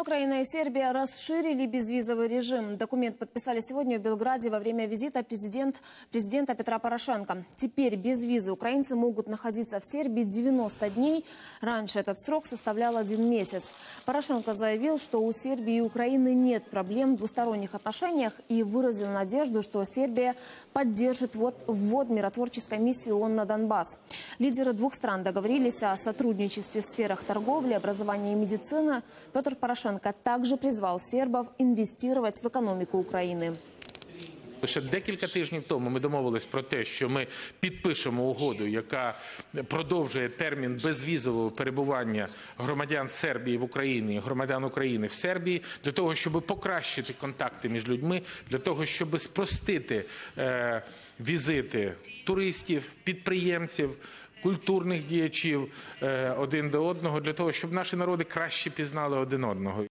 Украина и Сербия расширили безвизовый режим. Документ подписали сегодня в Белграде во время визита президент, президента Петра Порошенко. Теперь без визы украинцы могут находиться в Сербии 90 дней. Раньше этот срок составлял один месяц. Порошенко заявил, что у Сербии и Украины нет проблем в двусторонних отношениях и выразил надежду, что Сербия поддержит ввод, ввод миротворческой миссии ООН на Донбасс. Лидеры двух стран договорились о сотрудничестве в сферах торговли, образования и медицины. Петр Порошенко также призвал сербов инвестировать в экономику Украины. Лише декілька тижнів тому ми домовились про те, що ми підпишемо угоду, яка продовжує термін безвізового перебування громадян Сербії в Україні, громадян України в Сербії, для того, щоб покращити контакти між людьми, для того, щоб спростити е, візити туристів, підприємців. Культурних діячів е, один до одного для того, щоб наші народи краще пізнали один одного.